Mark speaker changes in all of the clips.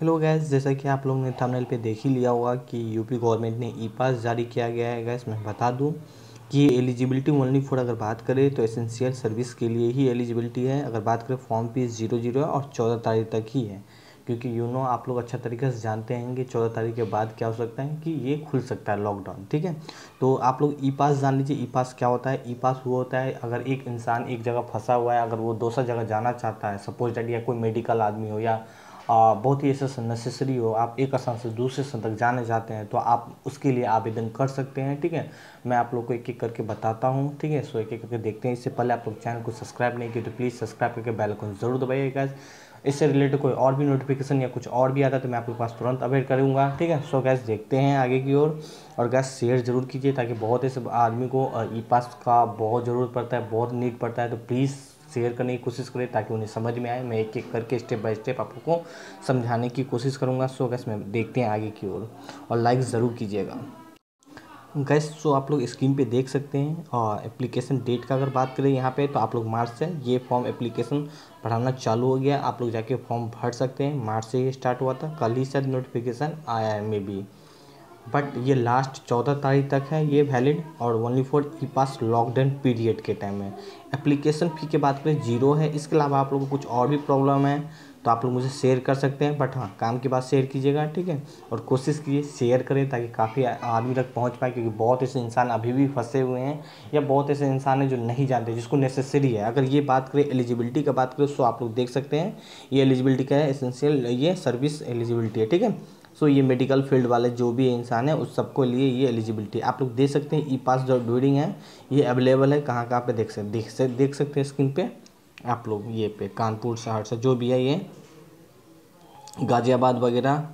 Speaker 1: Hello guys जैसा कि आप लोगों ने थंबनेल पे देख ही लिया होगा कि यूपी गवर्नमेंट ने ई पास जारी किया गया है। गैस मैं बता दूँ कि एलिजिबिलिटी ओनली फॉर अगर बात करें तो एसेंशियल सर्विस के लिए ही एलिजिबिलिटी है। अगर बात करें फॉर्म फ़ीस ज़ीरो ज़ीरो है और चौदह तारीख तक ही है। क्योंकि यू नो आप लोग अच्छा तरीके से जानते हैं कि चौदह तारीख के बाद क्या हो सकता है कि ये खुल सकता है लॉकडाउन ठीक है? तो आप लोग ई पास जान लीजिए ई पास क्या होता है? ई पास वो होता है अगर एक इंसान एक जगह फंसा हुआ है, अगर वो दूसरा जगह जाना चाहता है सपोज़ डेट या कोई मेडिकल आदमी हो या बहुत ही ऐसा नेसेसरी हो। आप एक स्थान से दूसरे स्थान तक जाने जाते हैं तो आप उसके लिए आवेदन कर सकते हैं, ठीक है? मैं आप लोग को एक एक करके बताता हूँ, ठीक है? सो एक एक करके देखते हैं। इससे पहले आप लोग चैनल को सब्सक्राइब नहीं किए तो प्लीज़ सब्सक्राइब करके बेल आइकन ज़रूर दबाइएगा इससे रिलेटेड कोई और भी नोटिफिकेशन या कुछ और भी आता है तो मैं आपके पास तुरंत अपडेट करूँगा, ठीक है? सो गैस देखते हैं आगे की ओर। और गैस शेयर ज़रूर कीजिए, ताकि बहुत ऐसे आदमी को ई पास का बहुत ज़रूरत पड़ता है, बहुत नीड पड़ता है तो प्लीज़ शेयर करने की कोशिश करें ताकि उन्हें समझ में आए। मैं एक एक करके स्टेप बाय स्टेप आप लोग को समझाने की कोशिश करूँगा। सो गैस में देखते हैं आगे की ओर। और लाइक ज़रूर कीजिएगा। गैस सो आप लोग स्क्रीन पे देख सकते हैं और एप्लीकेशन डेट का अगर बात करें यहाँ पे तो आप लोग मार्च से ये फॉर्म एप्लीकेशन पढ़ाना चालू हो गया। आप लोग जाके फॉर्म भर सकते हैं। मार्च से ये स्टार्ट हुआ था। कल ही शायद नोटिफिकेशन आया है मे बी बट ये लास्ट चौदह तारीख तक है, ये वैलिड और only for e pass lockdown period के टाइम में एप्लीकेशन फ़ी की बात करें ज़ीरो है। इसके अलावा आप लोगों को कुछ और भी प्रॉब्लम है तो आप लोग मुझे शेयर कर सकते हैं। बट हाँ काम की बात शेयर कीजिएगा, ठीक है? और कोशिश कीजिए शेयर करें ताकि काफ़ी आदमी तक पहुँच पाए, क्योंकि बहुत ऐसे इंसान अभी भी फंसे हुए हैं या बहुत ऐसे इंसान हैं जो नहीं जानते, जिसको नेसेसरी है। अगर ये बात करें एलिजिबिलिटी का बात करें तो आप लोग देख सकते हैं, ये एलिजिबिलिटी का है? एसेंशियल ये सर्विस एलिजिबिलिटी है, ठीक है? सो ये मेडिकल फ़ील्ड वाले जो भी इंसान है, उस सबको लिए ये एलिजिबिलिटी आप लोग देख सकते हैं ई पास जो ड्यूरिंग है, ये अवेलेबल है, कहाँ कहाँ पे देख सकते देख सकते देख सकते हैं स्क्रीन पे। आप लोग ये पे कानपुर, सहरसा, जो भी है ये। गाज़ियाबाद वगैरह,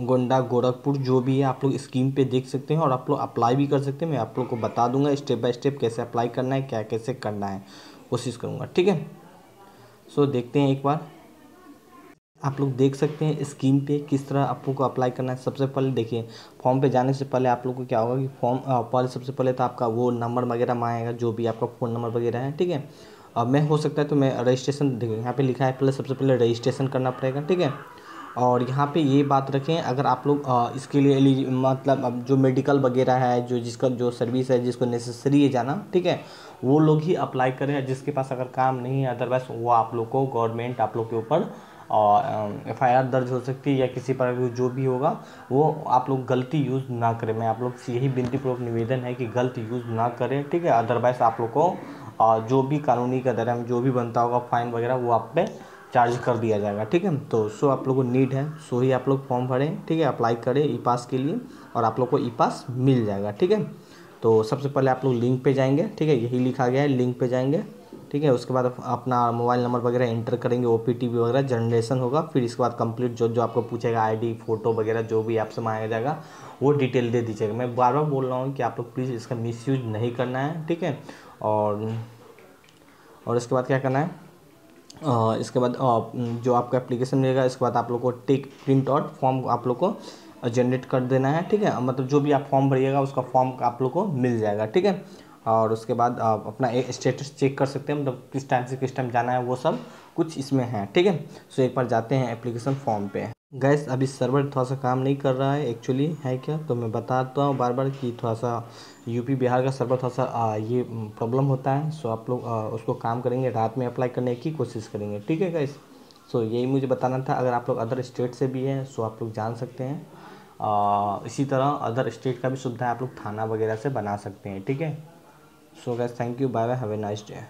Speaker 1: गोंडा, गोरखपुर, जो भी है, आप लोग स्कीम पे देख सकते हैं और आप लोग अप्लाई भी कर सकते हैं। मैं आप लोग को बता दूँगा स्टेप बाय स्टेप कैसे अप्लाई करना है, क्या कैसे करना है, कोशिश करूँगा, ठीक है? सो देखते हैं एक बार। आप लोग देख सकते हैं स्कीम पे किस तरह आप लोग को अप्लाई करना है। सबसे पहले देखिए, फॉर्म पे जाने से पहले आप लोग को क्या होगा कि फॉर्म पहले सबसे पहले तो आपका वो नंबर वगैरह मांगेगा, जो भी आपका फ़ोन नंबर वगैरह है, ठीक है? अब मैं, हो सकता है तो मैं रजिस्ट्रेशन देखिए यहाँ पे लिखा है पहले सबसे पहले रजिस्ट्रेशन करना पड़ेगा, ठीक है? और यहाँ पे ये बात रखें, अगर आप लोग इसके लिए मतलब अब जो मेडिकल वगैरह है, जो जिसका, जो सर्विस है, जिसको नेसेसरी है जाना, ठीक है? वो लोग ही अप्लाई करें, जिसके पास अगर काम नहीं है अदरवाइज़ वो आप लोग को गवर्नमेंट आप लोग के ऊपर और एफ़ दर्ज हो सकती है या किसी प्रकार जो भी होगा, वो आप लोग गलती यूज़ ना करें। मैं आप लोग से यही विनतीपूर्वक निवेदन है कि गलत यूज़ ना करें, ठीक है? अदरवाइज़ आप लोग को जो भी कानूनी का दर जो भी बनता होगा फाइन वगैरह, वो आप पे चार्ज कर दिया जाएगा, ठीक है? तो सो आप लोग को नीड है सो ही आप लोग फॉर्म भरें, ठीक है? अप्लाई करें ई पास के लिए और आप लोग को ई पास मिल जाएगा, ठीक है? तो सबसे पहले आप लोग लिंक पे जाएँगे, ठीक है? यही लिखा गया है लिंक पे जाएँगे। ठीक है उसके बाद अपना मोबाइल नंबर वगैरह एंटर करेंगे ओ पी वगैरह जनरेशन होगा फिर इसके बाद कंप्लीट जो जो आपको पूछेगा आईडी फ़ोटो वगैरह जो भी आपसे मांगा जाएगा वो डिटेल दे दीजिएगा। मैं बार बार बोल रहा हूँ कि आप लोग प्लीज़ इसका मिस नहीं करना है ठीक है? और और इसके बाद क्या करना है? आ, इसके बाद आ, जो आपका एप्लीकेशन मिलेगा इसके बाद आप लोग को टेक प्रिंट आउट फॉर्म आप लोग को जनरेट कर देना है ठीक है? मतलब जो भी आप फॉर्म भरिएगा उसका फॉर्म आप लोग को मिल जाएगा ठीक है? और उसके बाद आप अपना स्टेटस चेक कर सकते हैं मतलब किस टाइम से किस टाइम जाना है वो सब कुछ इसमें है ठीक है? सो एक बार जाते हैं एप्लीकेशन फॉर्म पे। गैस अभी सर्वर थोड़ा सा काम नहीं कर रहा है एक्चुअली है क्या? तो मैं बताता हूँ बार बार कि थोड़ा सा यूपी बिहार का सर्वर थोड़ा सा आ, ये प्रॉब्लम होता है। सो आप लोग उसको काम करेंगे रात में अप्लाई करने की कोशिश करेंगे ठीक है गैस सो यही मुझे बताना था अगर आप लोग अदर स्टेट से भी हैं सो आप लोग जान सकते हैं। आ, इसी तरह अदर स्टेट का भी सुविधा आप लोग थाना वगैरह से बना सकते हैं ठीक है? so guys thank you. Bye bye. Have a nice day.